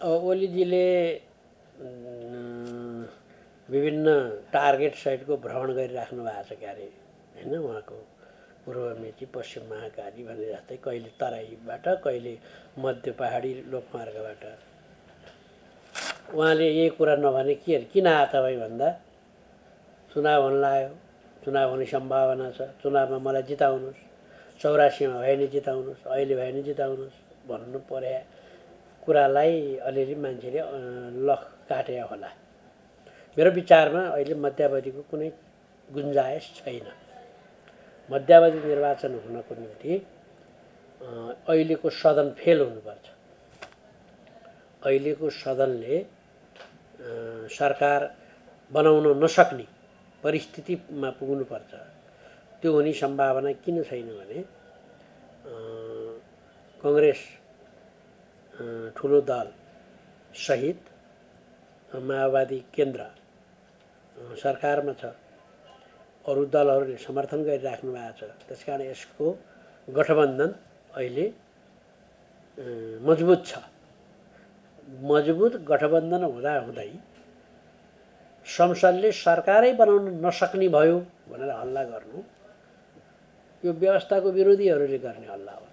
अब ओलीजीले विभिन्न टार्गेट साइटको भ्रमण गरिराख्नु भएको छ क्यारे? होइन उहाँको पूर्व मेची पश्चिम महाकाली भने जस्तै कहिले तराईबाट कहिले मध्य पहाडी लोकमार्गबाट। उहाँले यही कुरा नभने के किन आयो तपाईँ भन्दा? चुनाव हुन लाग्यो। चुनाव हुने सम्भावना छ। चुनावमा मलाई जिताउनुहोस्। चौरासीमा भए नि जिताउनुहोस्। अहिले भए नि जिताउनुहोस्। भन्नु पर्या। कुरालाई अलिअलि मान्छेले लख काटे होला। मेरो विचारमा अहिले मध्यावधिको कुनै गुन्जायस छैन। मध्यावधि निर्वाचन हुनको निम्ति अहिलेको सदन फेल हुनुपर्छ। अहिलेको सदनले सरकार बनाउन नसक्ने परिस्थितिमा पुग्नुपर्छ। त्यो हुने सम्भावना किन छैन भने कङ्ग्रेस ठुलो दल सहित माओवादी केन्द्र सरकारमा छ। अरू दलहरूले समर्थन गरिराख्नु भएको छ। त्यस कारण यसको गठबन्धन अहिले मजबुत छ। मजबुत गठबन्धन हुँदाहुँदै संसदले सरकारै बनाउन नसक्ने भयो भनेर हल्ला गर्नु यो व्यवस्थाको विरोधीहरूले गर्ने हल्ला हो।